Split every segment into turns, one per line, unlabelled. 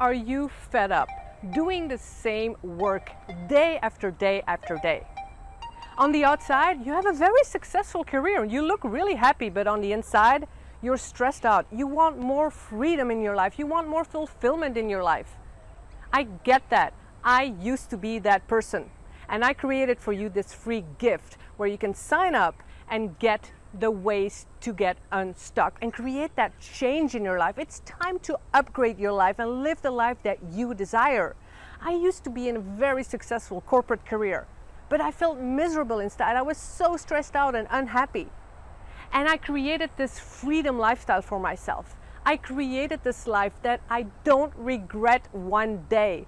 Are you fed up doing the same work day after day after day? On the outside, you have a very successful career. You look really happy, but on the inside, you're stressed out. You want more freedom in your life. You want more fulfillment in your life. I get that. I used to be that person. And I created for you this free gift where you can sign up and get the ways to get unstuck and create that change in your life. It's time to upgrade your life and live the life that you desire. I used to be in a very successful corporate career, but I felt miserable inside. I was so stressed out and unhappy. And I created this freedom lifestyle for myself. I created this life that I don't regret one day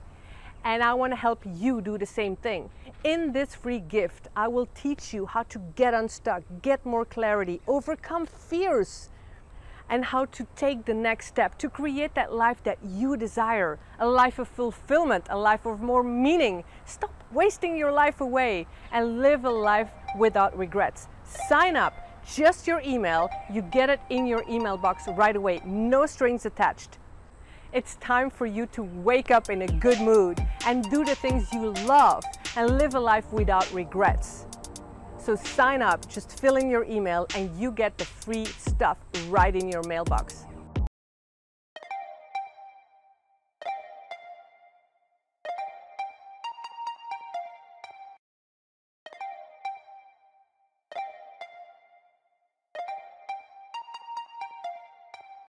and I want to help you do the same thing. In this free gift, I will teach you how to get unstuck, get more clarity, overcome fears, and how to take the next step to create that life that you desire a life of fulfillment, a life of more meaning. Stop wasting your life away and live a life without regrets. Sign up, just your email, you get it in your email box right away, no strings attached. It's time for you to wake up in a good mood and do the things you love and live a life without regrets. So sign up, just fill in your email and you get the free stuff right in your mailbox.